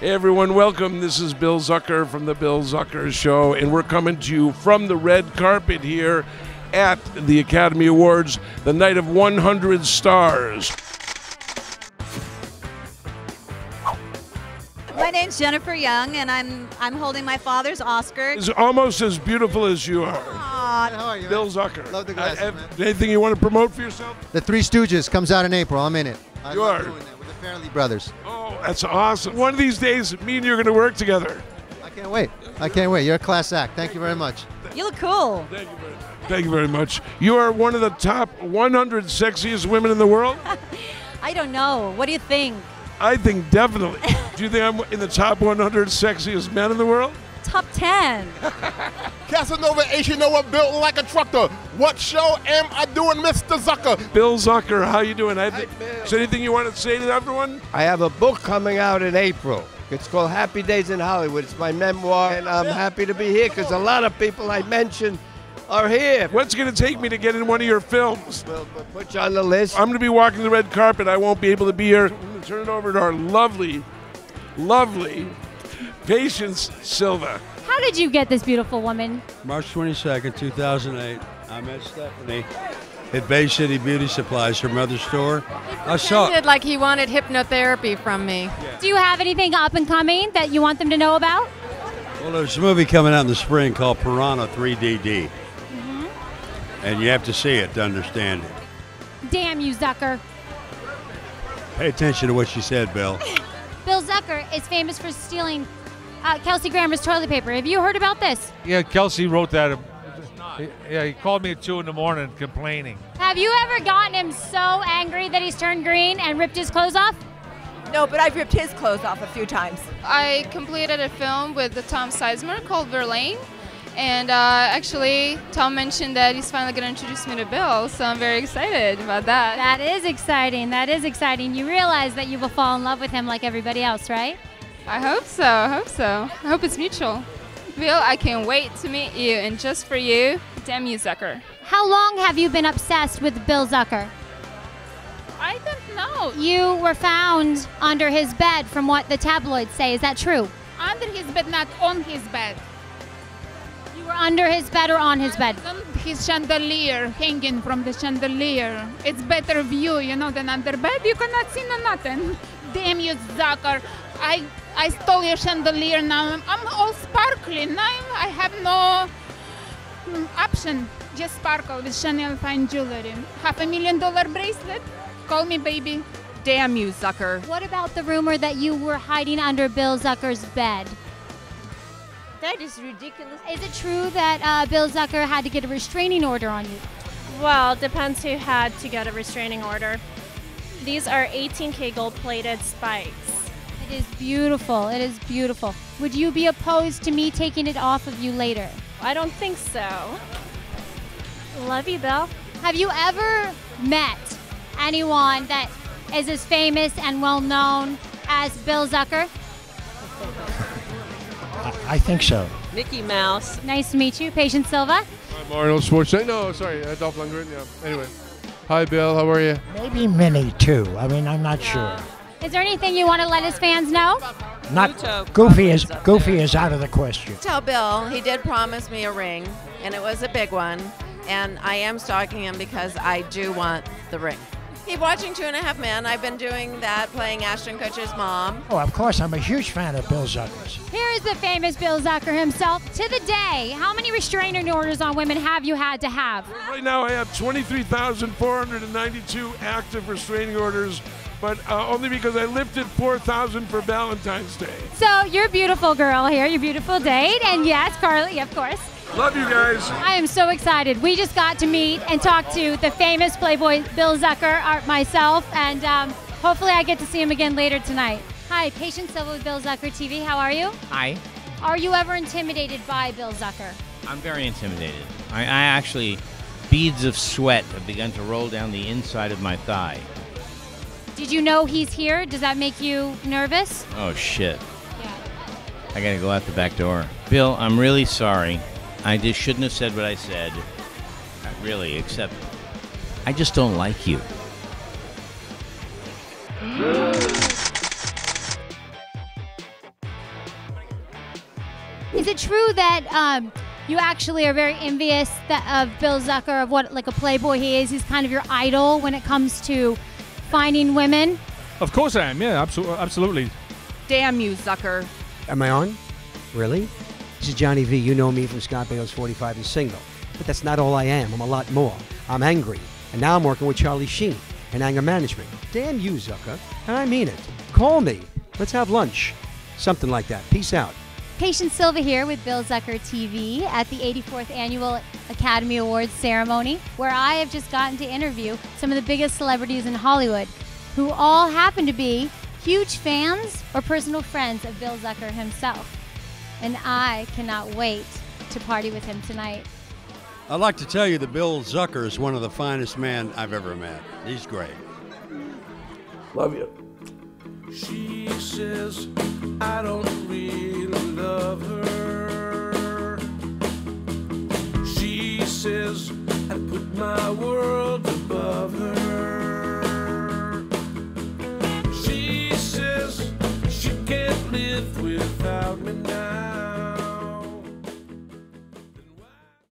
Hey everyone, welcome. This is Bill Zucker from the Bill Zucker Show, and we're coming to you from the red carpet here at the Academy Awards, the night of 100 stars. My name's Jennifer Young, and I'm I'm holding my father's Oscar. Is almost as beautiful as you are. Aw, How are you? Bill Zucker. Love the glasses, uh, man. anything you want to promote for yourself? The Three Stooges comes out in April. I'm in it. I You love are. Doing that with the Farrelly Brothers. Oh, that's awesome. One of these days, me and you are going to work together. I can't wait. I can't wait. You're a class act. Thank you very much. you look cool. Thank you very much. Thank you very much. You are one of the top 100 sexiest women in the world? I don't know. What do you think? I think definitely. Do you think I'm in the top 100 sexiest men in the world? Top 10. Casanova H, you know what, built like a trucker. What show am I doing, Mr. Zucker? Bill Zucker, how you doing? I think, is there anything you want to say to everyone? I have a book coming out in April. It's called Happy Days in Hollywood. It's my memoir, and I'm happy to be here because a lot of people I mentioned are here. What's going to take me to get in one of your films? We'll, we'll put you on the list. I'm going to be walking the red carpet. I won't be able to be here. I'm going to turn it over to our lovely, lovely Patience Silva. How did you get this beautiful woman? March 22nd, 2008. I met Stephanie at Bay City Beauty Supplies, her mother's store. I saw. Sounded like he wanted hypnotherapy from me. Do you have anything up and coming that you want them to know about? Well, there's a movie coming out in the spring called Piranha 3DD, mm-hmm. and you have to see it to understand it. Damn you, Zucker. Pay attention to what she said, Bill. Bill Zucker is famous for stealing uh, Kelsey Grammer's toilet paper. Have you heard about this? Yeah, Kelsey wrote that. Yeah, he called me at two in the morning complaining. Have you ever gotten him so angry that he's turned green and ripped his clothes off? No, but I've ripped his clothes off a few times. I completed a film with Tom Sizemore called Verlaine. And uh, actually, Tom mentioned that he's finally going to introduce me to Bill, so I'm very excited about that. That is exciting. That is exciting. You realize that you will fall in love with him like everybody else, right? I hope so. I hope so. I hope it's mutual. Bill, I can't wait to meet you. And just for you, damn you, Zucker. How long have you been obsessed with Bill Zucker? I don't know. You were found under his bed, from what the tabloids say. Is that true? Under his bed, not on his bed. You were under his bed or on his bed? On his chandelier, hanging from the chandelier. It's better view, you know, than under bed. You cannot see no nothing. Damn you, Zucker. I I stole your chandelier now. I'm, I'm all sparkling. Now I have no mm, option. Just sparkle with Chanel fine jewelry. Half a million dollar bracelet. Call me baby. Damn you, Zucker. What about the rumor that you were hiding under Bill Zucker's bed? That is ridiculous. Is it true that uh, Bill Zucker had to get a restraining order on you? Well, depends who had to get a restraining order. These are 18K gold plated spikes. It is beautiful. It is beautiful. Would you be opposed to me taking it off of you later? I don't think so. Love you, Bill. Have you ever met anyone that is as famous and well known as Bill Zucker? I think so. Mickey Mouse. Nice to meet you, Patience Silva. I'm Arnold Schwarzenegger. No, sorry, uh, Dolph Lundgren. Yeah. Anyway, hi Bill, how are you? Maybe Minnie too. I mean, I'm not sure. Is there anything you want to let his fans know? Not Goofy is Goofy is out of the question. Tell Bill he did promise me a ring, and it was a big one. And I am stalking him because I do want the ring. Keep watching Two and a Half Men. I've been doing that, playing Ashton Kutcher's mom. Oh, of course, I'm a huge fan of Bill Zucker's. Here is the famous Bill Zucker himself. To the day, how many restraining orders on women have you had to have? Right now, I have 23,492 active restraining orders, but uh, only because I lifted 4,000 for Valentine's Day. So, you're a beautiful girl here, your beautiful date, and yes, Carly, of course. Love you guys. I am so excited. We just got to meet and talk to the famous Playboy Bill Zucker, uh, myself, and um, hopefully I get to see him again later tonight. Hi, Patience Silva with Bill Zucker TV. How are you? Hi. Are you ever intimidated by Bill Zucker? I'm very intimidated. I, I actually, beads of sweat have begun to roll down the inside of my thigh. Did you know he's here? Does that make you nervous? Oh, shit. I gotta go out the back door. Bill, I'm really sorry. I just shouldn't have said what I said. Not really, except I just don't like you. Is it true that um, you actually are very envious that, of Bill Zucker of what like a playboy he is? He's kind of your idol when it comes to finding women. Of course I am. Yeah, absolutely. Absolutely. Damn you, Zucker. Am I on? Really? This is Johnny V. You know me from Scott Baio's 45 and Single. But that's not all I am. I'm a lot more. I'm angry. And now I'm working with Charlie Sheen in anger management. Damn you, Zucker. And I mean it. Call me. Let's have lunch. Something like that. Peace out. Patience Silva here with Bill Zucker TV at the 84th Annual Academy Awards ceremony, where I have just gotten to interview some of the biggest celebrities in Hollywood who all happen to be huge fans or personal friends of Bill Zucker himself. And I cannot wait to party with him tonight. I'd like to tell you that Bill Zucker is one of the finest men I've ever met. He's great. Love you. She says, I don't really my world